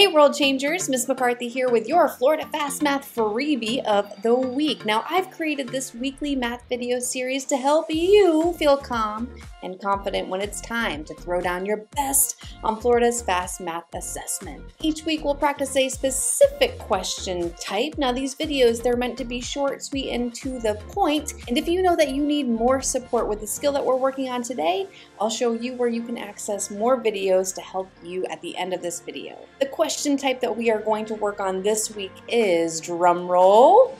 Hey World Changers, Miss McCarthy here with your Florida Fast Math freebie of the week. Now I've created this weekly math video series to help you feel calm and confident when it's time to throw down your best on Florida's Fast Math Assessment. Each week we'll practice a specific question type. Now these videos, they're meant to be short, sweet, and to the point. And if you know that you need more support with the skill that we're working on today, I'll show you where you can access more videos to help you at the end of this video. The question type that we are going to work on this week is, drum roll,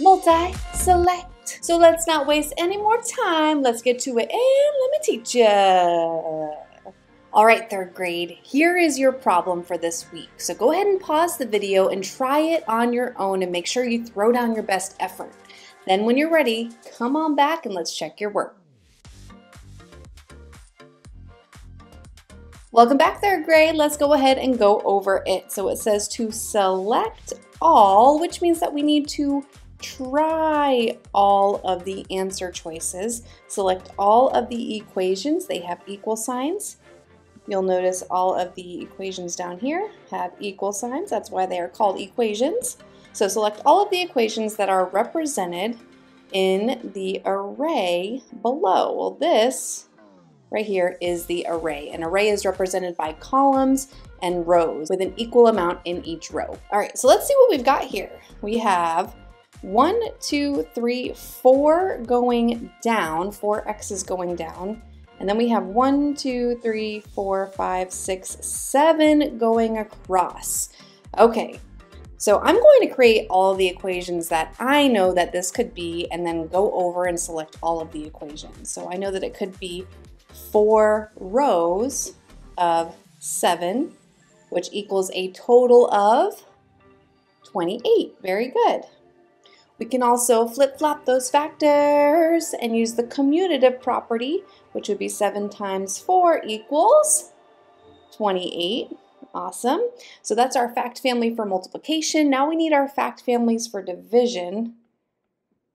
multi-select. So let's not waste any more time. Let's get to it and let me teach you. All right, third grade, here is your problem for this week. So go ahead and pause the video and try it on your own and make sure you throw down your best effort. Then when you're ready, come on back and let's check your work. Welcome back third grade. Let's go ahead and go over it. So it says to select all, which means that we need to try all of the answer choices. Select all of the equations. They have equal signs. You'll notice all of the equations down here have equal signs. That's why they are called equations. So select all of the equations that are represented in the array below. Well, this right here is the array. An array is represented by columns and rows with an equal amount in each row. All right, so let's see what we've got here. We have one, two, three, four going down, four x's going down. And then we have one, two, three, four, five, six, seven going across. Okay, so I'm going to create all the equations that I know that this could be and then go over and select all of the equations. So I know that it could be four rows of seven, which equals a total of 28. Very good. We can also flip-flop those factors and use the commutative property, which would be 7 times 4 equals 28. Awesome. So that's our fact family for multiplication. Now we need our fact families for division.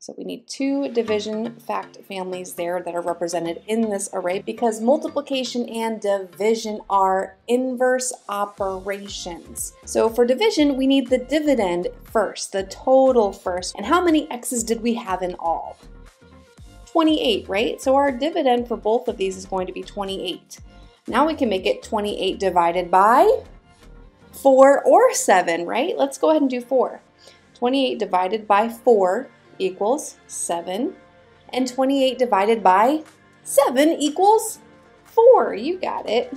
So we need two division fact families there that are represented in this array because multiplication and division are inverse operations. So for division, we need the dividend first, the total first. And how many x's did we have in all? 28, right? So our dividend for both of these is going to be 28. Now we can make it 28 divided by 4 or 7, right? Let's go ahead and do 4. 28 divided by 4 equals 7. And 28 divided by 7 equals 4. You got it.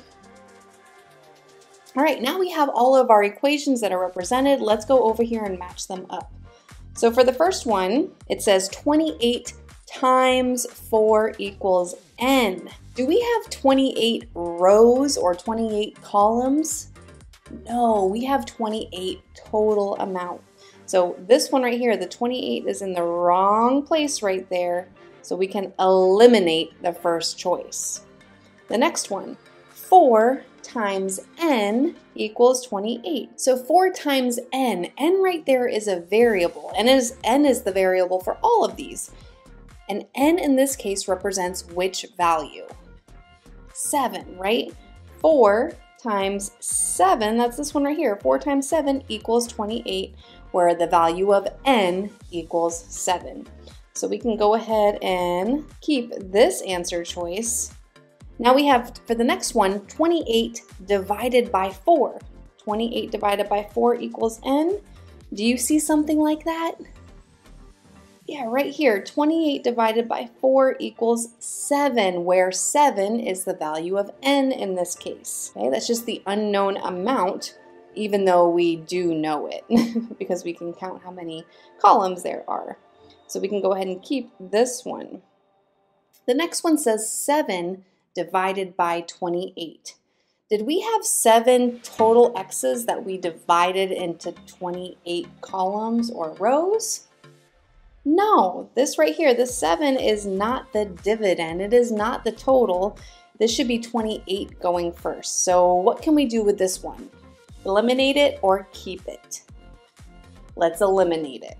All right, now we have all of our equations that are represented. Let's go over here and match them up. So for the first one, it says 28 times 4 equals n. Do we have 28 rows or 28 columns? No, we have 28 total amount. So this one right here, the 28 is in the wrong place right there. So we can eliminate the first choice. The next one, 4 times n equals 28. So 4 times n, n right there is a variable, and is, n is the variable for all of these. And n in this case represents which value? 7, right? 4 times 7, that's this one right here, 4 times 7 equals 28 where the value of n equals 7. So we can go ahead and keep this answer choice. Now we have, for the next one, 28 divided by 4. 28 divided by 4 equals n. Do you see something like that? Yeah, right here, 28 divided by 4 equals 7, where 7 is the value of n in this case. Okay, that's just the unknown amount even though we do know it because we can count how many columns there are. So we can go ahead and keep this one. The next one says 7 divided by 28. Did we have 7 total x's that we divided into 28 columns or rows? No, this right here, the 7 is not the dividend. It is not the total. This should be 28 going first. So what can we do with this one? Eliminate it or keep it. Let's eliminate it.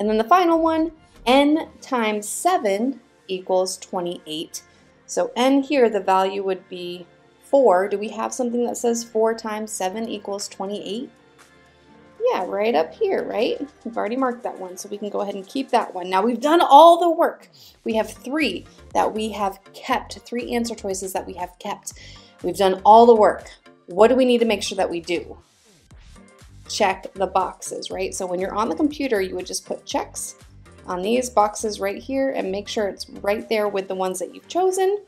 And then the final one, n times 7 equals 28. So n here, the value would be 4. Do we have something that says 4 times 7 equals 28? Yeah, right up here, right? We've already marked that one, so we can go ahead and keep that one. Now we've done all the work. We have three that we have kept, three answer choices that we have kept. We've done all the work. What do we need to make sure that we do? Check the boxes, right? So when you're on the computer, you would just put checks on these boxes right here and make sure it's right there with the ones that you've chosen.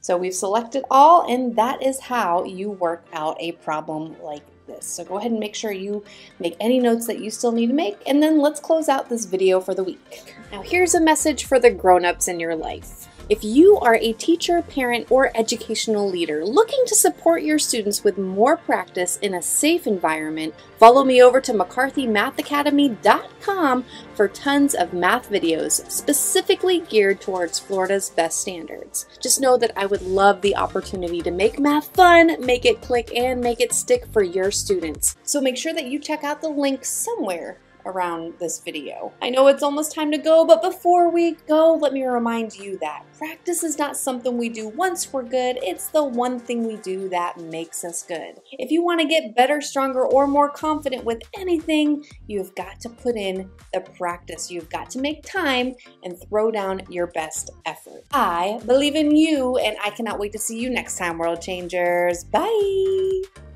So we've selected all and that is how you work out a problem like this. So go ahead and make sure you make any notes that you still need to make and then let's close out this video for the week. Now here's a message for the grown-ups in your life. If you are a teacher, parent, or educational leader looking to support your students with more practice in a safe environment, follow me over to mccarthymathacademy.com for tons of math videos specifically geared towards Florida's best standards. Just know that I would love the opportunity to make math fun, make it click, and make it stick for your students. So make sure that you check out the link somewhere around this video. I know it's almost time to go, but before we go, let me remind you that practice is not something we do once we're good, it's the one thing we do that makes us good. If you want to get better, stronger, or more confident with anything, you've got to put in the practice. You've got to make time and throw down your best effort. I believe in you, and I cannot wait to see you next time, World Changers. Bye!